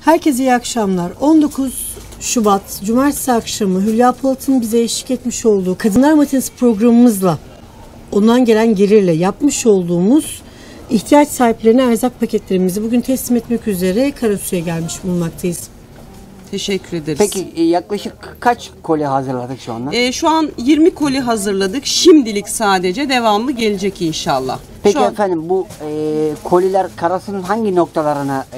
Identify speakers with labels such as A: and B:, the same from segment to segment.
A: Herkese iyi akşamlar. 19 Şubat Cumartesi akşamı Hülya Polat'ın bize eşlik etmiş olduğu Kadınlar Matinesi programımızla ondan gelen gelirle yapmış olduğumuz ihtiyaç sahiplerine erzak paketlerimizi bugün teslim etmek üzere Karasu'ya gelmiş bulunmaktayız.
B: Teşekkür ederiz.
C: Peki e, yaklaşık kaç koli hazırladık şu anda?
B: Ee, şu an 20 koli hazırladık. Şimdilik sadece devamlı gelecek inşallah.
C: Peki
B: şu an,
C: efendim bu e, koliler Karasu'nun hangi noktalarına e,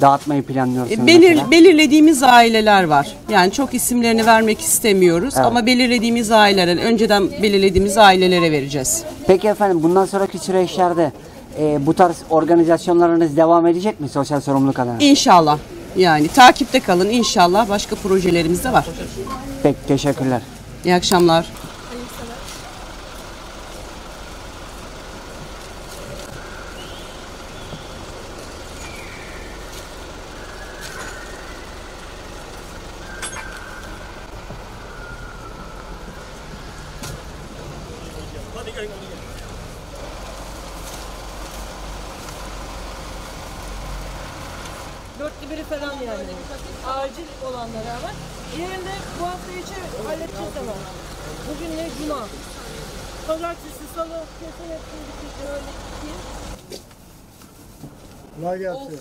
C: dağıtmayı planlıyorsunuz
B: e, belir,
C: mesela?
B: belirlediğimiz aileler var. Yani çok isimlerini vermek istemiyoruz
C: Evet.
B: ama belirlediğimiz ailelere, önceden belirlediğimiz ailelere vereceğiz.
C: Peki efendim bundan sonraki süreçlerde e, bu tarz organizasyonlarınız devam edecek mi sosyal sorumluluk adına?
B: İnşallah. Yani takipte kalın inşallah. Başka projelerimiz de var.
C: Peki teşekkürler.
B: İyi akşamlar.
D: Dörtlü biri falan yani. Acil olanlara var. Diğerinde bu hafta içi halledeceğiz ama. Bugün ne? Cuma. Pazartesi, salı, kesin hepsini bitireceğim. Öyle gideyim.
E: Kolay gelsin.